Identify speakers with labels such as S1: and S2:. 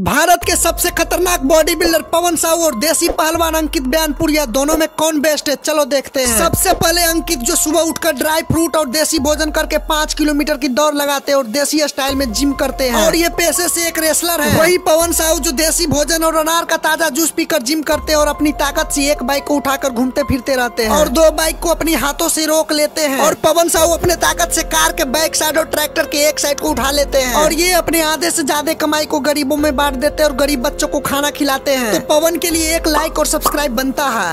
S1: भारत के सबसे खतरनाक बॉडी बिल्डर पवन साहू और देसी पहलवान अंकित बयानपुरिया दोनों में कौन बेस्ट है? चलो देखते हैं। सबसे पहले अंकित जो सुबह उठकर ड्राई फ्रूट और देसी भोजन करके पाँच किलोमीटर की दौड़ लगाते हैं और देसी स्टाइल में जिम करते हैं। और ये पेशे से एक रेसलर है। वही पवन साहू जो देसी भोजन और अनार का ताज़ा जूस पीकर जिम करते हैं और अपनी ताकत से एक बाइक को उठाकर घूमते फिरते रहते हैं। और दो बाइक को अपनी हाथों से रोक लेते हैं। और पवन साहू अपने ताकत से कार के बैक साइड और ट्रैक्टर के एक साइड को उठा लेते हैं। और ये अपने आधे से ज़्यादा कमाई को गरीबों में बांट देते हैं और गरीब बच्चों को खाना खिलाते हैं। तो पवन के लिए एक लाइक और सब्सक्राइब बनता है।